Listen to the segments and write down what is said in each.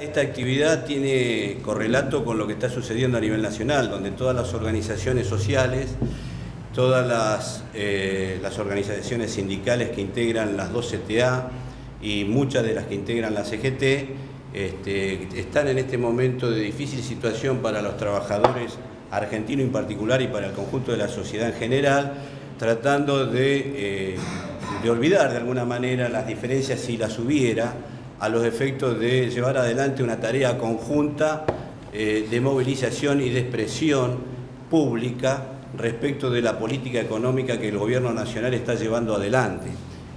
Esta actividad tiene correlato con lo que está sucediendo a nivel nacional, donde todas las organizaciones sociales, todas las, eh, organizaciones sindicales que integran las dos CTA y muchas de las que integran la CGT este, están en este momento de difícil situación para los trabajadores argentinos en particular y para el conjunto de la sociedad en general, tratando de, eh, de olvidar de alguna manera las diferencias si las hubiera a los efectos de llevar adelante una tarea conjunta eh, de movilización y de expresión pública respecto de la política económica que el gobierno nacional está llevando adelante.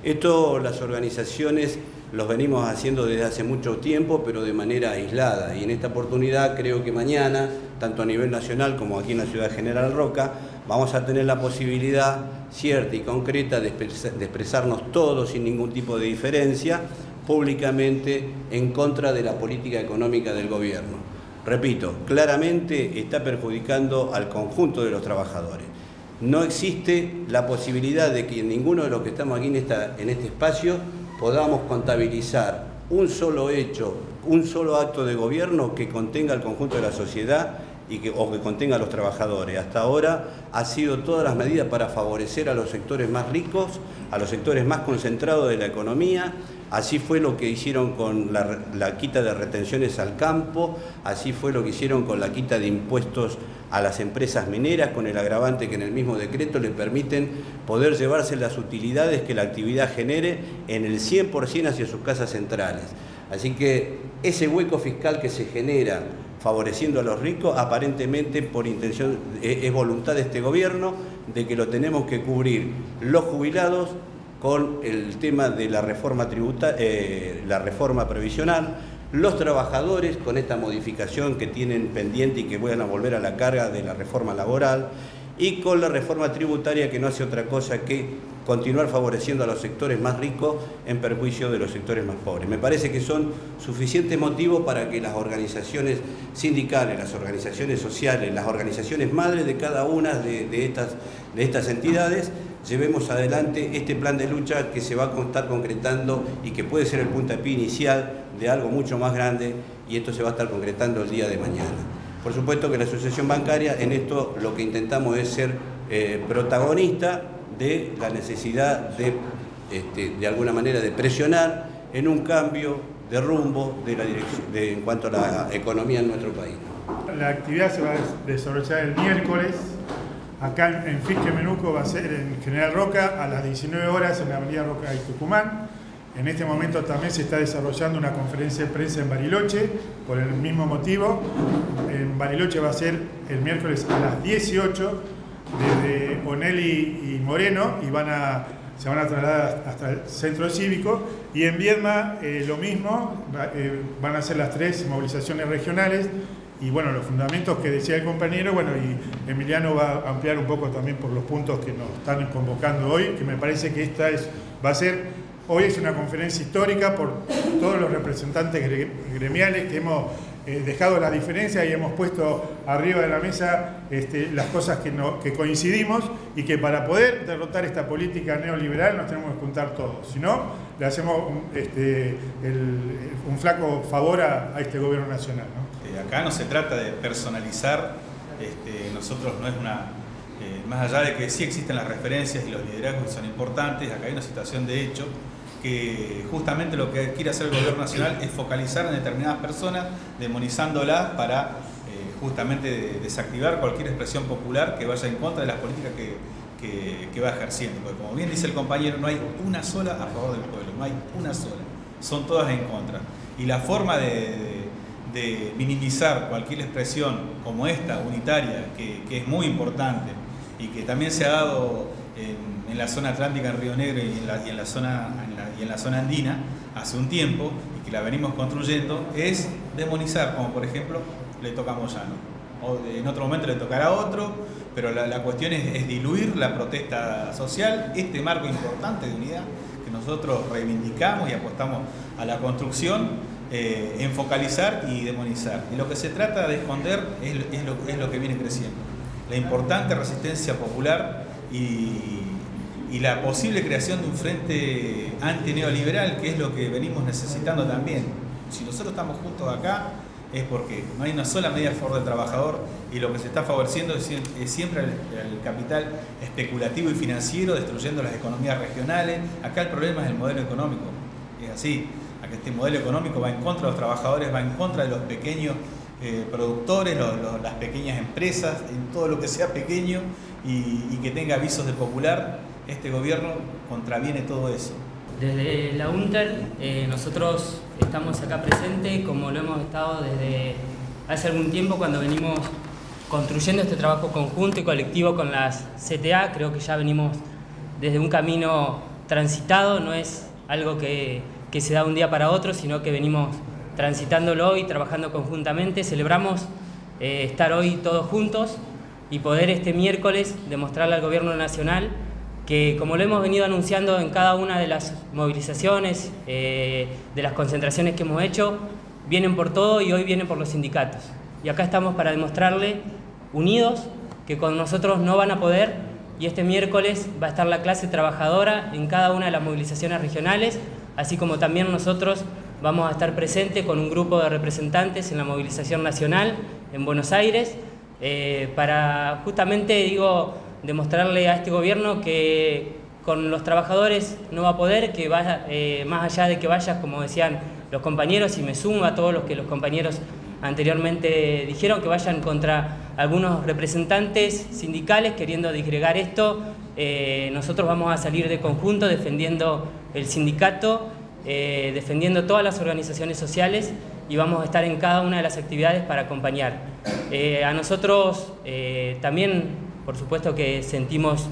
Esto las organizaciones los venimos haciendo desde hace mucho tiempo, pero de manera aislada. Y en esta oportunidad creo que mañana, tanto a nivel nacional como aquí en la ciudad General Roca, vamos a tener la posibilidad cierta y concreta de expresarnos todos sin ningún tipo de diferencia públicamente en contra de la política económica del gobierno. Repito, claramente está perjudicando al conjunto de los trabajadores. No existe la posibilidad de que ninguno de los que estamos aquí en, esta, en este espacio podamos contabilizar un solo hecho, un solo acto de gobierno que contenga al conjunto de la sociedad y que, o que contenga a los trabajadores. Hasta ahora ha sido todas las medidas para favorecer a los sectores más ricos, a los sectores más concentrados de la economía. Así fue lo que hicieron con la, quita de retenciones al campo, así fue lo que hicieron con la quita de impuestos a las empresas mineras, con el agravante que en el mismo decreto le permiten poder llevarse las utilidades que la actividad genere en el 100% hacia sus casas centrales. Así que ese hueco fiscal que se genera favoreciendo a los ricos, aparentemente por intención, es voluntad de este gobierno de que lo tenemos que cubrir los jubilados con el tema de la reforma tributa, eh, la reforma previsional, los trabajadores con esta modificación que tienen pendiente y que van a volver a la carga de la reforma laboral y con la reforma tributaria que no hace otra cosa que continuar favoreciendo a los sectores más ricos en perjuicio de los sectores más pobres. Me parece que son suficientes motivos para que las organizaciones sindicales, las organizaciones sociales, las organizaciones madres de cada una de, estas, de estas entidades llevemos adelante este plan de lucha que se va a estar concretando y que puede ser el puntapié inicial de algo mucho más grande y esto se va a estar concretando el día de mañana. Por supuesto que la Asociación Bancaria en esto lo que intentamos es ser eh, protagonista de la necesidad de, este, de alguna manera, de presionar en un cambio de rumbo de la dirección, en cuanto a la economía en nuestro país. La actividad se va a desarrollar el miércoles, acá en Fisque Menuco va a ser en General Roca a las 19 horas en la Avenida Roca y Tucumán. En este momento también se está desarrollando una conferencia de prensa en Bariloche por el mismo motivo. En Bariloche va a ser el miércoles a las 18 desde Onelli y Moreno y van a, se van a trasladar hasta el centro cívico. Y en Viedma eh, lo mismo, eh, van a ser las tres movilizaciones regionales. Y bueno, los fundamentos que decía el compañero, bueno, y Emiliano va a ampliar un poco también por los puntos que nos están convocando hoy, que me parece que esta es, va a ser, hoy es una conferencia histórica por todos los representantes gremiales que hemos eh, dejado la diferencia y hemos puesto arriba de la mesa este, las cosas que, no, que coincidimos y que para poder derrotar esta política neoliberal nos tenemos que juntar todos. Si no, le hacemos un, este, flaco favor a, a, este gobierno nacional. ¿no? Eh, acá no se trata de personalizar, este, nosotros no es una... Eh, más allá de que sí existen las referencias y los liderazgos que son importantes, acá hay una situación de hecho que justamente lo que quiere hacer el gobierno nacional es focalizar en determinadas personas, demonizándolas para eh, justamente desactivar cualquier expresión popular que vaya en contra de las políticas que, va ejerciendo. Porque como bien dice el compañero, no hay una sola a favor del pueblo, no hay una sola, son todas en contra. Y la forma de, minimizar cualquier expresión como esta, unitaria, que, es muy importante y que también se ha dado en la zona atlántica en Río Negro y en la, y en la zona, y en la zona andina hace un tiempo y que la venimos construyendo es demonizar, como por ejemplo le toca a Moyano. O en otro momento le tocará a otro, pero la, cuestión es, es, diluir la protesta social, este marco importante de unidad que nosotros reivindicamos y apostamos a la construcción, eh, en focalizar y demonizar. Y lo que se trata de esconder es, lo, que viene creciendo. La importante resistencia popular y la posible creación de un frente antineoliberal, que es lo que venimos necesitando también. Si nosotros estamos juntos acá, es porque no hay una sola medida a del trabajador y lo que se está favoreciendo es, siempre el, capital especulativo y financiero, destruyendo las economías regionales. Acá el problema es el modelo económico, es así. Acá este modelo económico va en contra de los trabajadores, va en contra de los pequeños eh, productores, las pequeñas empresas, en todo lo que sea pequeño y, que tenga avisos de popular. Este gobierno contraviene todo eso. Desde la UNTER eh, nosotros estamos acá presentes como lo hemos estado desde hace algún tiempo cuando venimos construyendo este trabajo conjunto y colectivo con las CTA. Creo que ya venimos desde un camino transitado, no es algo que, que se da un día para otro, sino que venimos transitándolo y trabajando conjuntamente. Celebramos eh, estar hoy todos juntos y poder este miércoles demostrarle al Gobierno Nacional que como lo hemos venido anunciando en cada una de las movilizaciones, eh, de las concentraciones que hemos hecho, vienen por todo y hoy vienen por los sindicatos. Y acá estamos para demostrarle, unidos, que con nosotros no van a poder y este miércoles va a estar la clase trabajadora en cada una de las movilizaciones regionales, así como también nosotros vamos a estar presentes con un grupo de representantes en la movilización nacional en Buenos Aires, eh, para justamente, digo, demostrarle a este gobierno que con los trabajadores no va a poder, que vaya, eh, más allá de que vayas, como decían los compañeros, y me sumo a todos los que los compañeros anteriormente dijeron, que vayan contra algunos representantes sindicales queriendo disgregar esto. Eh, nosotros vamos a salir de conjunto defendiendo el sindicato, eh, defendiendo todas las organizaciones sociales y vamos a estar en cada una de las actividades para acompañar. a nosotros también por supuesto que sentimos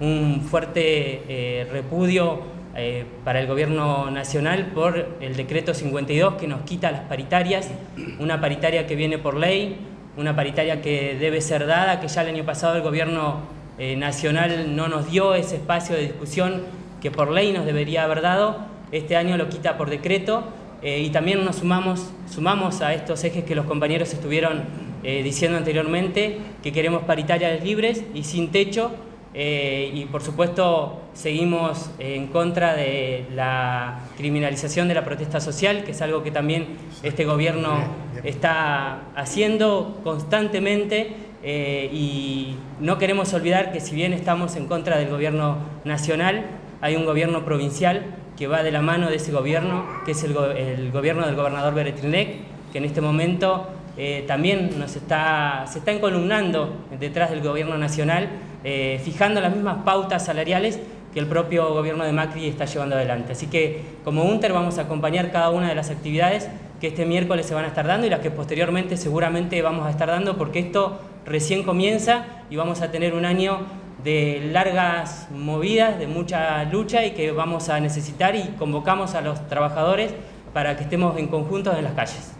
un fuerte eh, repudio eh, para el gobierno nacional por el decreto 52 que nos quita las paritarias, una paritaria que viene por ley, una paritaria que debe ser dada, que ya el año pasado el gobierno eh, nacional no nos dio ese espacio de discusión que por ley nos debería haber dado, este año lo quita por decreto y también nos sumamos, sumamos a estos ejes que los compañeros estuvieron eh, diciendo anteriormente que queremos paritarias libres y sin techo eh, y por supuesto seguimos en contra de la criminalización de la protesta social, que es algo que también este gobierno está haciendo constantemente eh, y no queremos olvidar que si bien estamos en contra del gobierno nacional, hay un gobierno provincial que va de la mano de ese gobierno, que es el, el gobierno del gobernador Beretrinec, que en este momento eh, también nos está, se está encolumnando detrás del gobierno nacional, eh, fijando las mismas pautas salariales que el propio gobierno de Macri está llevando adelante. Así que como UNTER vamos a acompañar cada una de las actividades que este miércoles se van a estar dando y las que posteriormente seguramente vamos a estar dando porque esto recién comienza y vamos a tener un año de largas movidas, de mucha lucha y que vamos a necesitar y convocamos a los trabajadores para que estemos en conjunto en las calles.